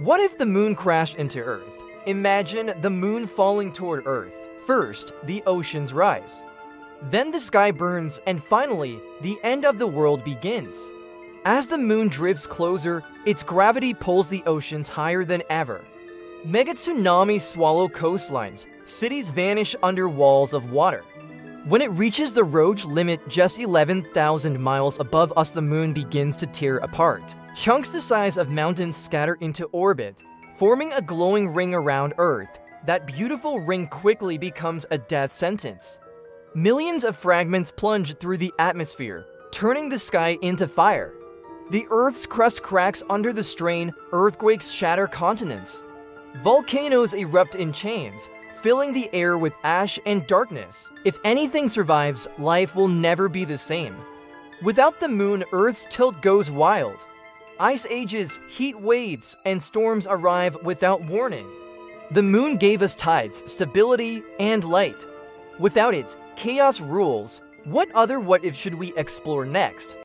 What if the moon crashed into Earth? Imagine the moon falling toward Earth. First, the oceans rise. Then the sky burns, and finally, the end of the world begins. As the moon drifts closer, its gravity pulls the oceans higher than ever. Mega tsunamis swallow coastlines, cities vanish under walls of water. When it reaches the Roche limit just 11,000 miles above us, the moon begins to tear apart. Chunks the size of mountains scatter into orbit, forming a glowing ring around Earth. That beautiful ring quickly becomes a death sentence. Millions of fragments plunge through the atmosphere, turning the sky into fire. The Earth's crust cracks under the strain, earthquakes shatter continents. Volcanoes erupt in chains, filling the air with ash and darkness. If anything survives, life will never be the same. Without the moon, Earth's tilt goes wild. Ice ages, heat waves, and storms arrive without warning. The moon gave us tides, stability, and light. Without it, chaos rules. What other what if should we explore next?